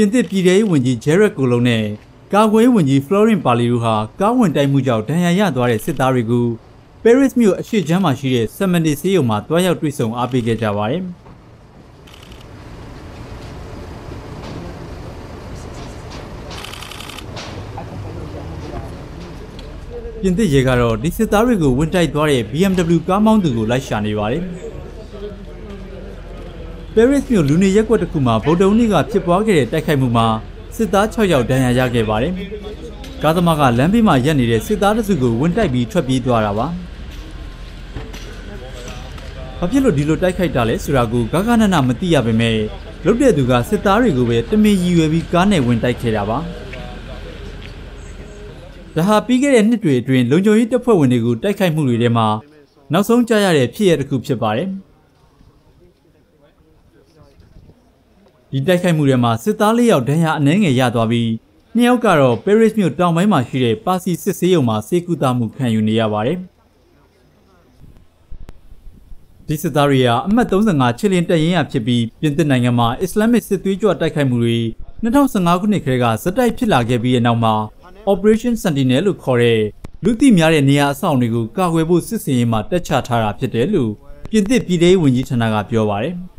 ပြင်သစ်ပြည်ထောင်ဝင်ကြီးဂျယ်ရက်ကိုလုံးနဲ့ကာကွယ်ရေးဝန်ကြီးဖလော်ရင်ပါလီတို့ဟာကားဝင်တိုက်မှုကြောင့်ဒဏ်ရာရသွားတဲ့စစ်သားတွေကိုပဲရစ်မြို့အရှိချမ်းမှာရှိတဲ့ဆမ်မန်ဒီဆေးရုံမှာတွားရောက်တွေ့ဆုံအားပေးခဲ့ကြပါတယ်။ပြင်သစ်ရဲကတော့ဒီစစ်သားတွေကိုဝင်တိုက်သွားတဲ့ BMW ကားမောင်းသူကိုလိုက်ရှာနေပါတယ်။ ပဲရစ်မြို့လူနေရက်ကွက်တစ်ခုမှာဗုဒ္ဓဦးနေ့ကဖြစ်ပွားခဲ့တဲ့တိုက်ခိုက်မှုမှာစစ်သား6ယောက်ဒဏ်ရာရခဲ့ပါတယ်။ကားသမားကလမ်းဘေးမှာရပ်နေတဲ့စစ်သားတစုကိုဝင်တိုက်ပြီးထွက်ပြေးသွားတာပါ။ဘာဖြစ်လို့ဒီလိုတိုက်ခိုက်တာလဲဆိုတာကိုဂဂနနမသိရပါပဲ။လုတ်တဲ့သူကစစ်သားတွေကိုပဲတမင်ရည်ရွယ်ပြီးကားနဲ့ဝင်တိုက်ခဲ့တာပါ။ဒါဟာပြီးခဲ့တဲ့နှစ်တွေအတွင်းလုံခြုံရေးတပ်ဖွဲ့ဝင်တွေကိုတိုက်ခိုက်မှုတွေထဲမှာနောက်ဆုံးကြားရတဲ့ဖြစ်ရပ်တစ်ခုဖြစ်ပါတယ်။ ဒီတိုက်ခိုက်မှုတွေမှာစစ်သားလေးယောက်ဒဏ်ရာအနှဲငယ်ရသွားပြီးနှစ်ယောက်ကတော့ပဲရစ်မြို့တောင်ပိုင်းမှာရှိတဲ့ပါစီစစ်ဆေးရုံမှာစေကူတာမှုခံယူနေရပါတယ်။ဒီစစ်သားတွေဟာအမှတ်35ချစ်လင်းတက်ရင်ရဖြစ်ပြီးပြင်သစ်နိုင်ငံမှာအစ္စလာမစ်စစ်သွေးကြွတိုက်ခိုက်မှုတွေ2015ခုနှစ်ခရဲကဇက်တိုက်ဖြစ်လာခဲ့ပြီးတဲ့နောက်မှာ Operation Sentinel လို့ခေါ်တဲ့လူသိများတဲ့နေရာအဆောင်တွေကိုကာကွယ်ဖို့စစ်စင်ရေးမှာတက်ချထားတာဖြစ်တယ်လို့ပြင်သစ်ပြည်ထောင်ဝင်ကြီးဌာနကပြောပါတယ်။